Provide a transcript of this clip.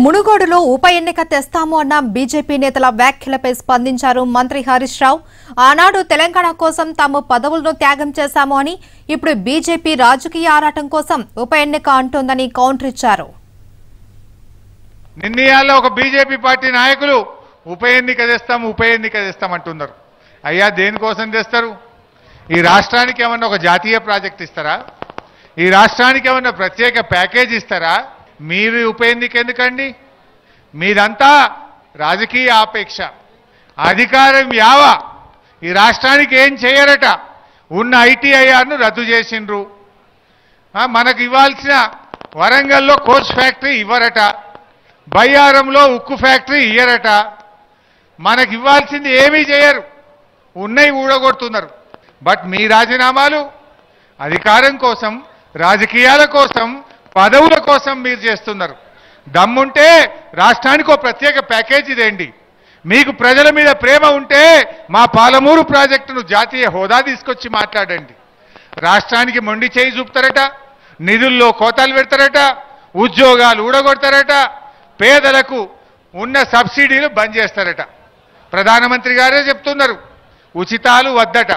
మునుగోడులో ఉప ఎన్నిక తెస్తాము అన్న బీజేపీ నేతల వ్యాఖ్యలపై స్పందించారు మంత్రి హరీష్ రావు. ఆనాడు తెలంగాణ కోసం తాము పదవులను త్యాగం చేశాము అని ఇప్పుడు బీజేపీ రాజకీయ ఆరాటం కోసం ఉప ఎన్నిక అంటోందని కౌంటర్ ఇచ్చారు. నిర్ణయాల్లో ఒక బీజేపీ పార్టీ నాయకులు ఉప ఎన్నిక తెస్తాం ఉప ఎన్నిక తెస్తామంటున్నారు అయ్యా దేనికోసం తెస్తారు? ఈ రాష్ట్రానికి ఏమన్నా ఒక జాతీయ ప్రాజెక్ట్ ఇస్తారా? ఈ రాష్ట్రానికి ఏమన్నా ప్రత్యేక ప్యాకేజ్ ఇస్తారా? మీరు ఉప ఎన్నిక ఎందుకండి? మీదంతా రాజకీయ ఆపేక్ష. అధికారం యావ ఈ రాష్ట్రానికి ఏం చేయరట? ఉన్న ఐటీఐఆర్ను రద్దు చేసిండ్రు. మనకు ఇవ్వాల్సిన వరంగల్లో కోచ్ ఫ్యాక్టరీ ఇవ్వరట. బయ్యారంలో ఉక్కు ఫ్యాక్టరీ ఇయ్యరట. మనకి ఇవ్వాల్సింది ఏమీ చేయరు. ఉన్నవి ఊడగొడుతున్నారు. బట్ మీ రాజీనామాలు అధికారం కోసం రాజకీయాల కోసం పదవుల కోసం మీరు చేస్తున్నారు. దమ్ముంటే రాష్ట్రానికి ఒక ప్రత్యేక ప్యాకేజీ తేండి మీకు ప్రజల మీద ప్రేమ ఉంటే మా పాలమూరు ప్రాజెక్టును జాతీయ హోదా తీసుకొచ్చి మాట్లాడండి. రాష్ట్రానికి మొండి చేయి చూపుతారట నిధుల్లో కోతాలు పెడతారట ఉద్యోగాలు ఊడగొడతారట పేదలకు ఉన్న సబ్సిడీలు బంద్ చేస్తారట. ప్రధానమంత్రి గారే చెప్తున్నారు ఉచితాలు వద్దట.